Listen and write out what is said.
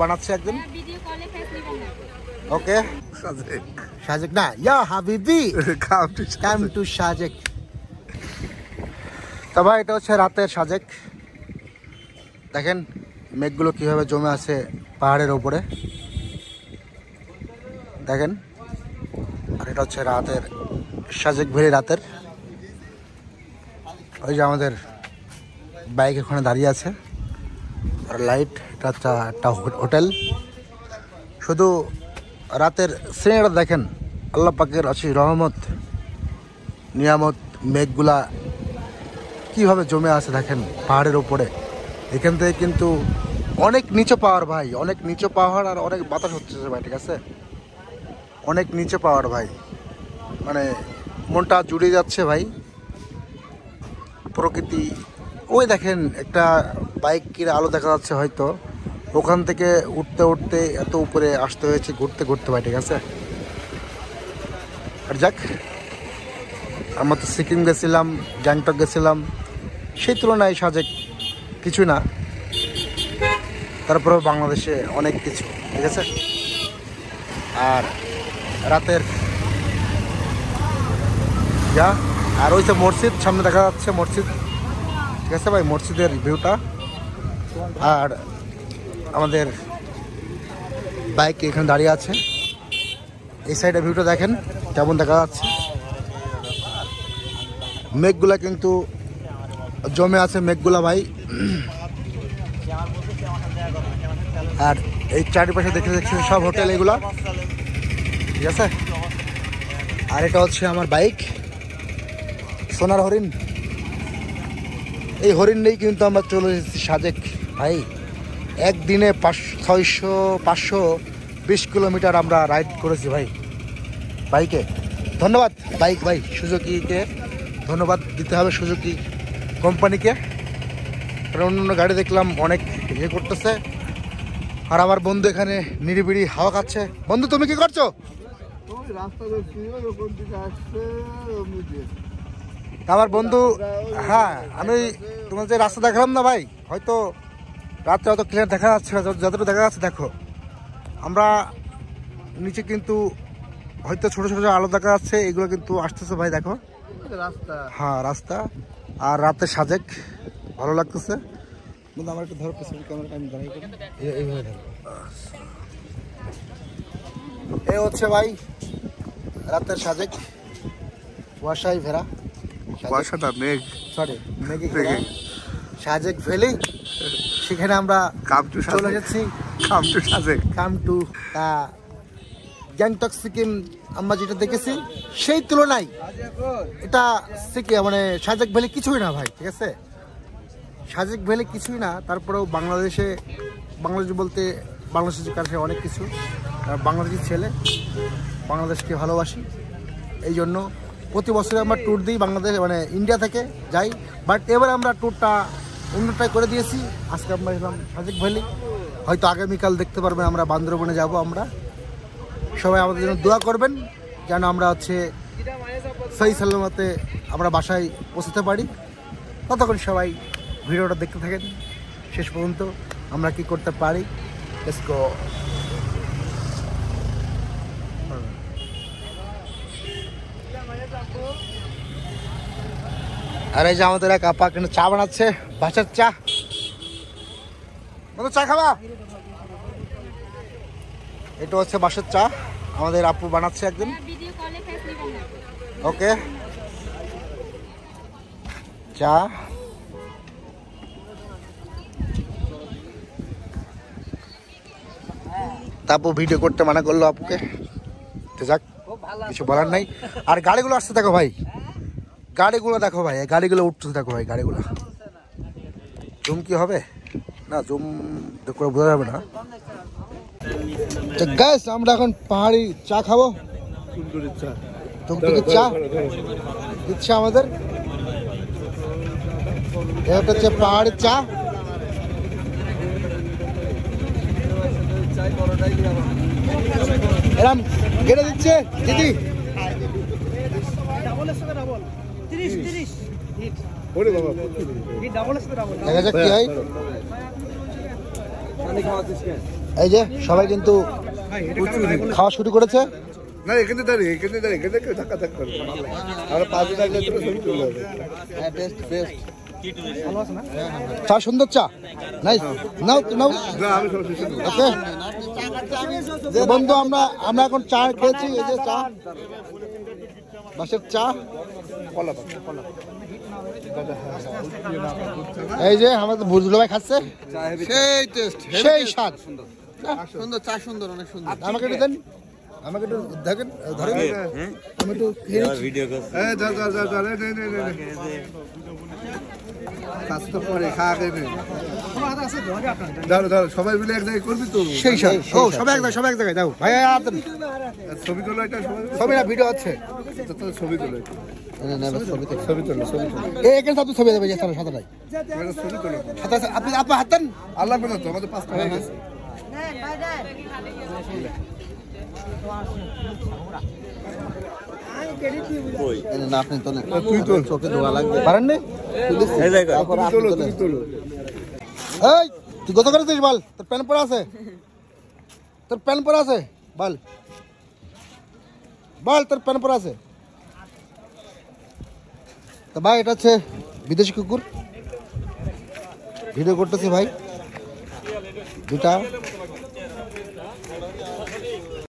বানাচ্ছে একদিন? ওকে। সাজেক। না ইয়া হাবিবি। Come to come to Sajek. তা ভাই এটা হচ্ছে রাতের সাজেক। দেখেন মেঘগুলো কীভাবে জমে আছে পাহাড়ের ওপরে। দেখেন। আর এটা হচ্ছে রাতের সাজেক ভেরি রাতের। ওই যে আমাদের বাইক ওখানে দাঁড়িয়ে আছে। আর লাইট এটা একটা হোটেল শুধু রাতের শ্রেণীটা দেখেন। আল্লাহ পাকের আছে রহমত, নিয়ামত, মেঘগুলা কীভাবে জমে আছে দেখেন পাহাড়ের ওপরে এখান থেকে কিন্তু অনেক নিচে পাওয়ার ভাই, অনেক নিচে পাহাড় আর অনেক বাতাস হচ্ছে ভাই, ঠিক আছে? অনেক নিচে পাওয়ার ভাই। মানে মনটা জুড়ে যাচ্ছে ভাই। প্রকৃতি। ওই দেখেন, একটা বাইকের আলো দেখা যাচ্ছে হয়তো। ওখান থেকে উঠতে উঠতে এত উপরে আসতে হয়েছে, ঘুরতে ঘুরতে ভাই, ঠিক আছে? আর যাক, আমরা তো সিকিম গেছিলাম, গ্যাংটক গেছিলাম। সেই তুলনায় সাজেক কিছু না। তারপরেও বাংলাদেশে অনেক কিছু, ঠিক আছে? আর রাতের যা আর ওই তো মসজিদ, সামনে দেখা যাচ্ছে মসজিদ। ঠিক আছে ভাই? মসজিদের ভিউটা আর আমাদের বাইক এখানে দাঁড়িয়ে আছে। এই সাইডে ভিউটা দেখেন, কেমন দেখা যাচ্ছে। মেঘগুলা কিন্তু জমে আছে, মেঘগুলা ভাই। আর এই চারিপাশে দেখে দেখছি সব হোটেল এগুলা। ঠিক আছে? আর এটা হচ্ছে আমার বাইক সোনার হরিণ। এই হরিণ নেই কিন্তু আমরা চলে এসেছি সাজেক ভাই। একদিনে পাঁচ, ছয়শো, পাঁচশো বিশ কিলোমিটার আমরা রাইড করেছি ভাই। বাইকে ধন্যবাদ বাইক ভাই সুজুকিকে। ধন্যবাদ দিতে হবে সুজুকি কোম্পানিকে। কারণ অন্য অন্য গাড়ি দেখলাম অনেক ইয়ে করতেছে। আর আমার বন্ধু এখানে নিরিবিড়ি হাওয়া খাচ্ছে। বন্ধু, তুমি কি করছ? রাস্তা আমার বন্ধু হ্যাঁ আমি তোমার যে রাস্তা দেখালাম না ভাই হয়তো রাত্রে অত ক্লিয়ার দেখা যাচ্ছে না যত- যতটুকু দেখা যাচ্ছে দেখো। আমরা নিচে কিন্তু হয়তো ছোট ছোট আলো দেখা যাচ্ছে এগুলো কিন্তু আসতেছে ভাই দেখো। রাস্তা। হ্যাঁ রাস্তা। আর রাতে সাজেক ভালো লাগতেছে। কিন্তু আমার একটু ধরো পেছনে ক্যামেরা আমি দাঁড়াই এইভাবে ধরো। এ হচ্ছে ভাই রাতের সাজেক কুয়াশায় ভেরা কুয়াশাটা মেঘ। সরি মেঘে। সাজেক ভ্যালি। সেখানে আমরা কাম টু চলে যাচ্ছি। Come to Sajek. Come to Gangtok Sikkim আমরা যেটা দেখেছি সেই তুলনায় এটা সিকিম মানে সাজেক ভ্যালি কিছুই না ভাই ঠিক আছে? সাজেক ভ্যালি কিছুই না তারপরেও বাংলাদেশে বাংলাদেশ বলতে বাংলাদেশের কাছে অনেক কিছু। আর বাংলাদেশি ছেলে বাংলাদেশকে ভালোবাসি এই জন্য প্রতি বছরে আমরা ট্যুর দিই বাংলাদেশ মানে ইন্ডিয়া থেকে যাই। বাট এবার আমরা ট্যুরটা অন্যটাই করে দিয়েছি। আজকে আমরা এলাম সাজেক ভ্যালি হয়তো আগামীকাল দেখতে পারবেন আমরা বান্দরবনে যাব আমরা। সবাই আমাদের জন্য দোয়া করবেন, যেন আমরা হচ্ছে সহি সাল্লামতে আমরা বাসায় পৌঁছতে পারি। ততক্ষণ সবাই ভিডিওটা দেখতে থাকেন। শেষ পর্যন্ত আমরা কি করতে পারি? Go. আর এই যে আমাদের এক আপা কিন্তু চা বানাচ্ছে বাসার চা। বন্ধু, চা খাবা? এটা হচ্ছে বাসার চা, আমাদের আপু বানাচ্ছে একদিন। ওকে। চা। তারপর ভিডিও করতে মানা করল আপুকে। যাক। কিছু বলার নাই। আর গাড়িগুলো আসতে দেখো ভাই। গাড়িগুলো দেখো ভাই গাড়িগুলো উঠতে দেখো ভাই, গাড়িগুলো। জুম কি হবে? না, জুম করে বোঝা যাবে না। গ্যাস আমরা এখন পাহাড়ি চা খাব। ইচ্ছা চা? দিচ্ছে আমাদের? এটা হচ্ছে পাহাড়ের চা। এরম কেটে দিচ্ছে। দিদি দেখা যাক কি হয়। এই যে সবাই কিন্তু খাওয়া শুরু করেছে। না এখানে দাঁড়িয়ে এখানে দাঁড়িয়ে এখানে ধাক্কা ধাক্কা করবে আমরা তোর ছবি তুলে হবে চা সুন্দর চা। নাই নাও নাও। ওকে যে বন্ধু আমরা আমরা এখন চা খেয়েছি এই যে চা। বাসের চা। এই যে আমাদের বুঝলো ভাই খাচ্ছে। সেই টেস্ট সেই স্বাদ। সুন্দর চা সুন্দর অনেক সুন্দর। আমাকে একটু দেন। আমাকে একটু দেখেন ধরেন। আমি একটু খেয়ে নিচ্ছি। এই ধর ধর ধর ধর পরে ধর ধর সবাই মিলে এক জায়গায় করবি তো? সেই স্বাদ ও সবাই এক জায়গায় সবাই এক জায়গায় দাও। ভাই। আর এটা সবাই না ভিডিও আছে তো তো ছবি তোলো ছবি তোলো এই এখানে সব তো ছবি দেবে যে সাথে সাথে নাই একটা ছবি তোলো। সাথে সাথে- আপনি আপনি হাত দেন। আল্লাহ আমাদের পাঁচটা হয়ে গেছে। না আপনি তোলেন তুই তোল চোখে ধোয়া লাগবে পারেননি তারপর তুমি আপনি তোলো তোলেন তুমি তোলো এই তুই কত করেছিস বল তোর প্যান পরা আছে তোর প্যান পরা আছে বল বল তোর প্যান পরা আছে তো ভাই এটা হচ্ছে বিদেশি কুকুর ভিডিও করতেছে ভাই দুটা